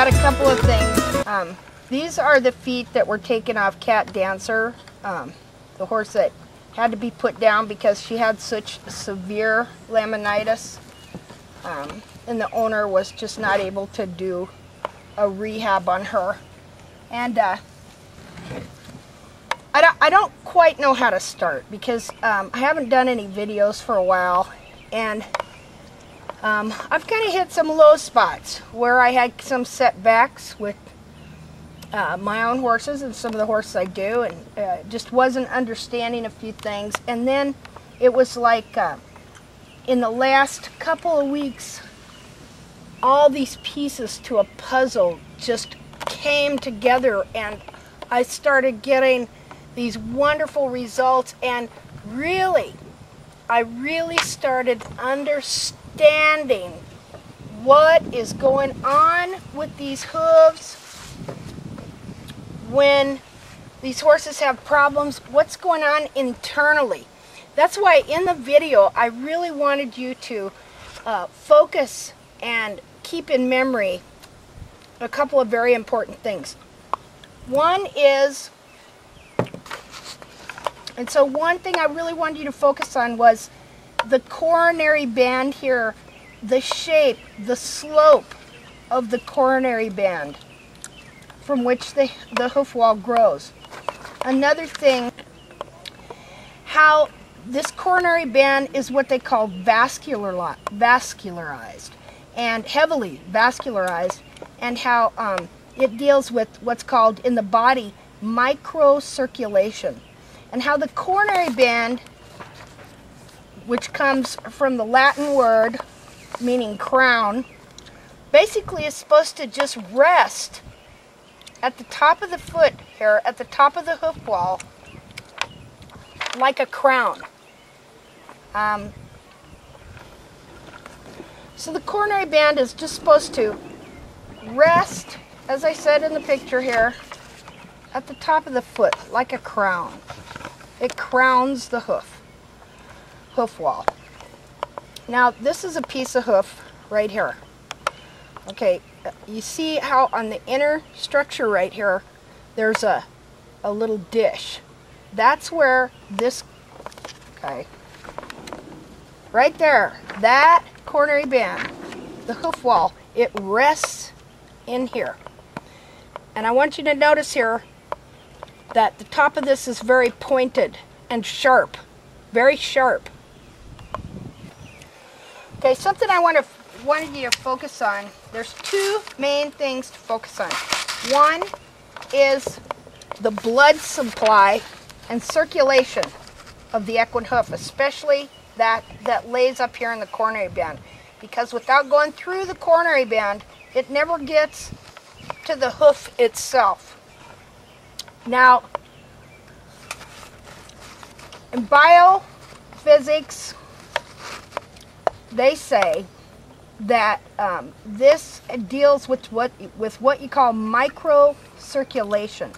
Got a couple of things. Um, these are the feet that were taken off Cat Dancer, um, the horse that had to be put down because she had such severe laminitis. Um, and the owner was just not able to do a rehab on her. And uh, I, don't, I don't quite know how to start because um, I haven't done any videos for a while. And um, I've kind of hit some low spots where I had some setbacks with uh, my own horses and some of the horses I do, and uh, just wasn't understanding a few things. And then it was like uh, in the last couple of weeks, all these pieces to a puzzle just came together, and I started getting these wonderful results. And really, I really started understanding what is going on with these hooves when these horses have problems, what's going on internally. That's why in the video I really wanted you to uh, focus and keep in memory a couple of very important things. One is, and so one thing I really wanted you to focus on was the coronary band here, the shape, the slope of the coronary band from which the, the hoof wall grows. Another thing, how this coronary band is what they call vascular, vascularized and heavily vascularized and how um, it deals with what's called in the body microcirculation and how the coronary band which comes from the Latin word meaning crown, basically is supposed to just rest at the top of the foot here, at the top of the hoof wall, like a crown. Um, so the coronary band is just supposed to rest, as I said in the picture here, at the top of the foot, like a crown. It crowns the hoof hoof wall. Now this is a piece of hoof right here. Okay, you see how on the inner structure right here, there's a, a little dish. That's where this, okay, right there, that coronary band, the hoof wall, it rests in here. And I want you to notice here that the top of this is very pointed and sharp, very sharp. Okay, something I want to wanted you to focus on. There's two main things to focus on. One is the blood supply and circulation of the equine hoof, especially that that lays up here in the coronary band. Because without going through the coronary band, it never gets to the hoof itself. Now, in biophysics, they say that um, this deals with what with what you call microcirculation.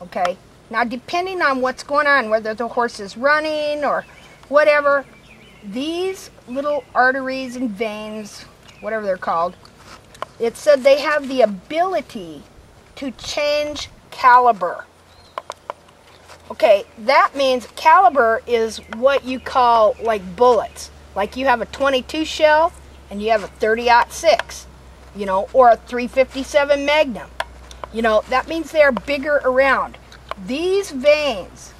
Okay. Now, depending on what's going on, whether the horse is running or whatever, these little arteries and veins, whatever they're called, it said they have the ability to change caliber. Okay, that means caliber is what you call like bullets. Like you have a 22 shell and you have a 30 6, you know, or a 357 Magnum. You know, that means they are bigger around. These veins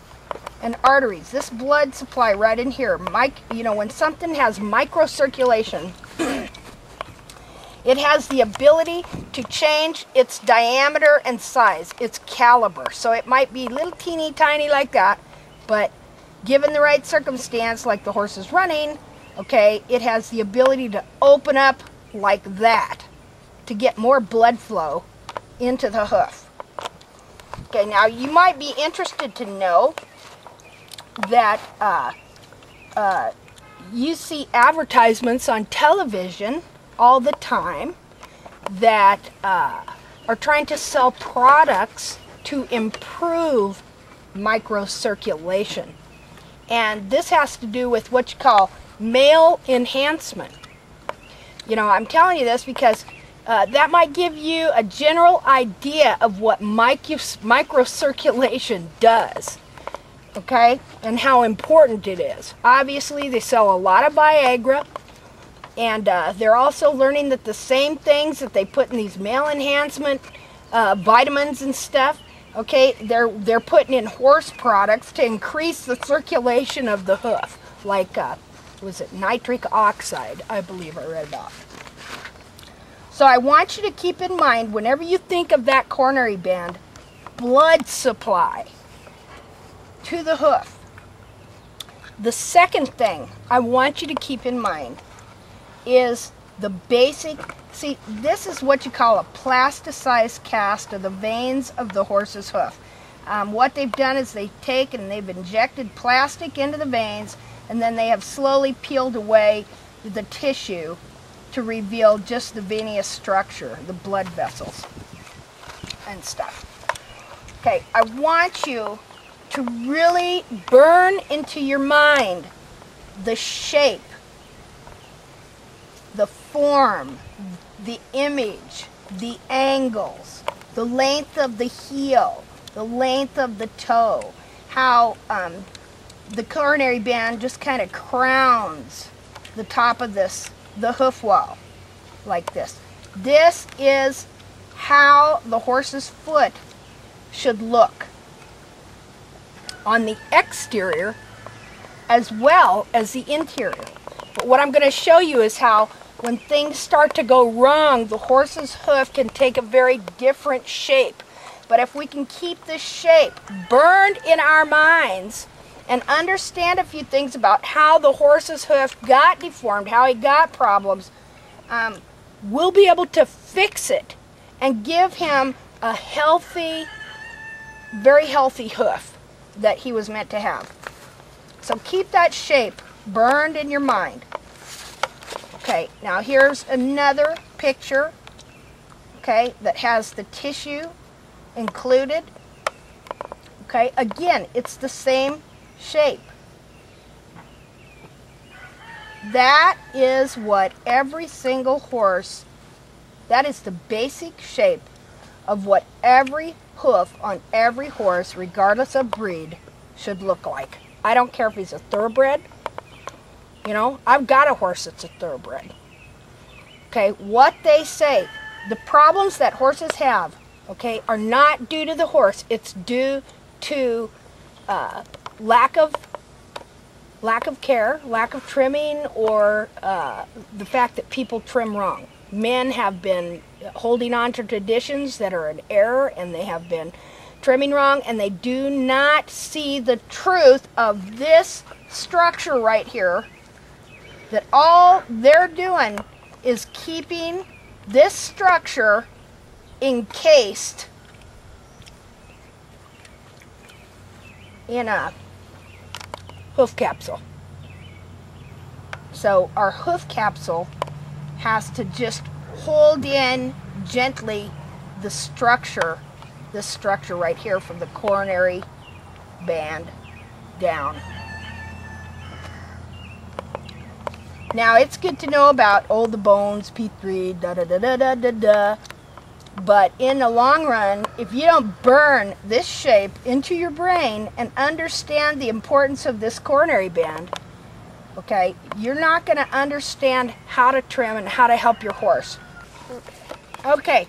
and arteries, this blood supply right in here, mic, you know, when something has microcirculation, it has the ability to change its diameter and size, its caliber. So it might be little teeny tiny like that, but given the right circumstance, like the horse is running, okay, it has the ability to open up like that to get more blood flow into the hoof. Okay, now you might be interested to know that uh, uh, you see advertisements on television all the time that uh, are trying to sell products to improve microcirculation. And this has to do with what you call male enhancement. You know, I'm telling you this because uh, that might give you a general idea of what micro, microcirculation does, okay, and how important it is. Obviously, they sell a lot of Viagra, and uh, they're also learning that the same things that they put in these male enhancement uh, vitamins and stuff, okay, they're they're putting in horse products to increase the circulation of the hoof, like uh, was it nitric oxide? I believe I read about. So I want you to keep in mind whenever you think of that coronary band, blood supply to the hoof. The second thing I want you to keep in mind is the basic, see, this is what you call a plasticized cast of the veins of the horse's hoof. Um, what they've done is they've taken and they've injected plastic into the veins and then they have slowly peeled away the tissue to reveal just the venous structure, the blood vessels and stuff. Okay, I want you to really burn into your mind the shape, form, the image, the angles, the length of the heel, the length of the toe, how um, the coronary band just kind of crowns the top of this the hoof wall like this. This is how the horse's foot should look on the exterior as well as the interior. But what I'm going to show you is how when things start to go wrong, the horse's hoof can take a very different shape. But if we can keep this shape burned in our minds, and understand a few things about how the horse's hoof got deformed, how he got problems, um, we'll be able to fix it and give him a healthy, very healthy hoof that he was meant to have. So keep that shape burned in your mind. Okay, now here's another picture, okay, that has the tissue included. Okay, again, it's the same shape. That is what every single horse, that is the basic shape of what every hoof on every horse, regardless of breed, should look like. I don't care if he's a thoroughbred. You know, I've got a horse that's a thoroughbred. Okay, what they say, the problems that horses have, okay, are not due to the horse. It's due to uh, lack of lack of care, lack of trimming, or uh, the fact that people trim wrong. Men have been holding on to traditions that are an error and they have been trimming wrong and they do not see the truth of this structure right here that all they're doing is keeping this structure encased in a hoof capsule. So our hoof capsule has to just hold in gently the structure, this structure right here from the coronary band down. Now it's good to know about all the bones, P3, da da da da da da da. But in the long run, if you don't burn this shape into your brain and understand the importance of this coronary band, okay, you're not going to understand how to trim and how to help your horse. Okay,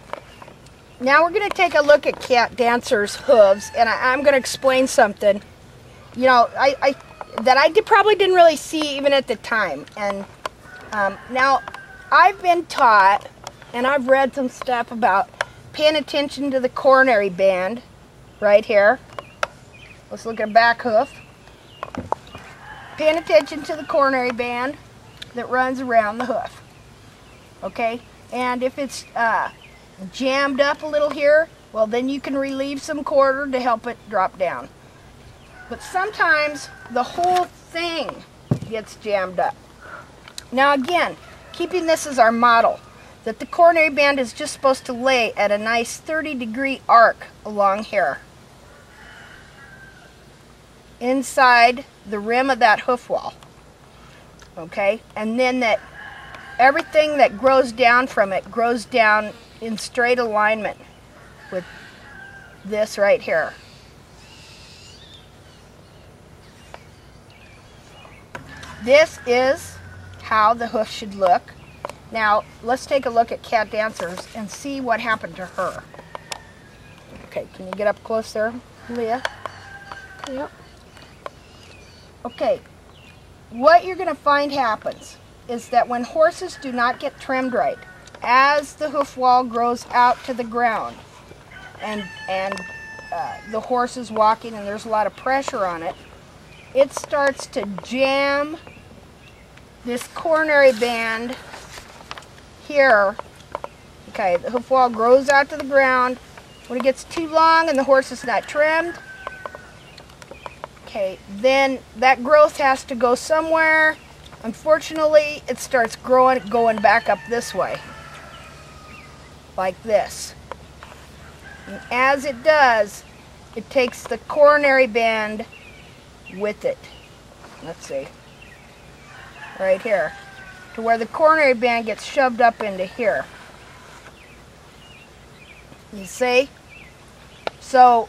now we're going to take a look at Cat Dancer's hooves, and I, am going to explain something, you know, I, I that I did, probably didn't really see even at the time. And um, now I've been taught, and I've read some stuff about paying attention to the coronary band right here. Let's look at back hoof. Paying attention to the coronary band that runs around the hoof. Okay? And if it's uh, jammed up a little here, well then you can relieve some quarter to help it drop down. But sometimes the whole thing gets jammed up. Now again, keeping this as our model, that the coronary band is just supposed to lay at a nice 30 degree arc along here. Inside the rim of that hoof wall. Okay? And then that everything that grows down from it grows down in straight alignment with this right here. This is how the hoof should look. Now, let's take a look at Cat Dancers and see what happened to her. Okay, can you get up close there, Leah? Yep. Okay, what you're going to find happens is that when horses do not get trimmed right, as the hoof wall grows out to the ground and, and uh, the horse is walking and there's a lot of pressure on it, it starts to jam this coronary band here. Okay, the hoof wall grows out to the ground. When it gets too long and the horse is not trimmed, okay, then that growth has to go somewhere. Unfortunately, it starts growing, going back up this way, like this. And as it does, it takes the coronary band with it. Let's see. Right here. To where the coronary band gets shoved up into here. You see? So,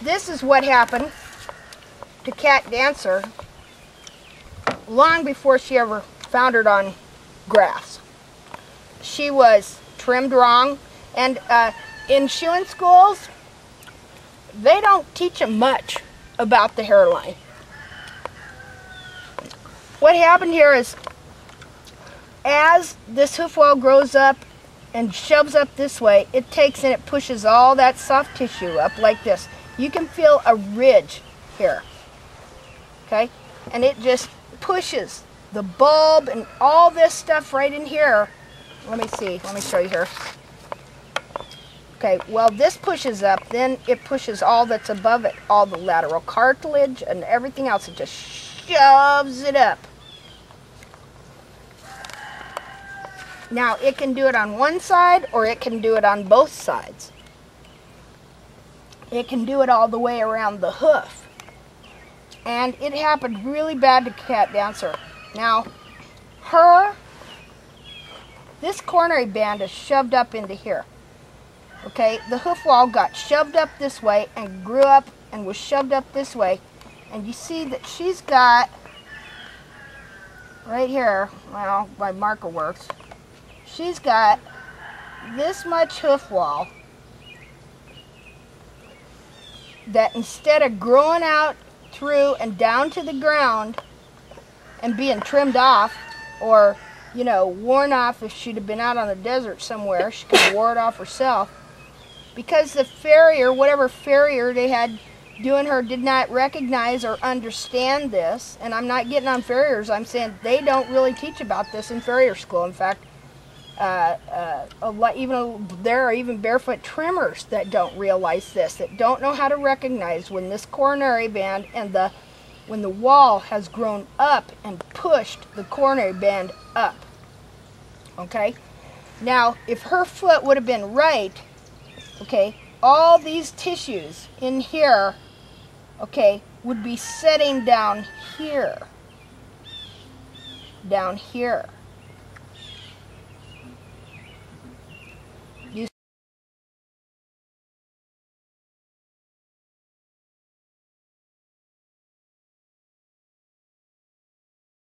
this is what happened to Cat Dancer long before she ever foundered on grass. She was trimmed wrong, and uh, in shoeing schools, they don't teach them much about the hairline. What happened here is as this hoof wall grows up and shoves up this way, it takes and it pushes all that soft tissue up like this. You can feel a ridge here. Okay? And it just pushes the bulb and all this stuff right in here. Let me see. Let me show you here. Okay, well this pushes up, then it pushes all that's above it, all the lateral cartilage and everything else. It just shoves it up. Now it can do it on one side or it can do it on both sides. It can do it all the way around the hoof. And it happened really bad to Cat Dancer. Now, her, this coronary band is shoved up into here. Okay, the hoof wall got shoved up this way and grew up and was shoved up this way. And you see that she's got, right here, well, my marker works, she's got this much hoof wall that instead of growing out through and down to the ground and being trimmed off or you know worn off if she'd have been out on the desert somewhere she could have wore it off herself. Because the farrier, whatever farrier they had doing her did not recognize or understand this, and I'm not getting on farriers, I'm saying they don't really teach about this in farrier school. In fact, uh, uh, even there are even barefoot trimmers that don't realize this, that don't know how to recognize when this coronary band and the when the wall has grown up and pushed the coronary band up. Okay? Now, if her foot would have been right, okay, all these tissues in here, okay, would be setting down here. Down here.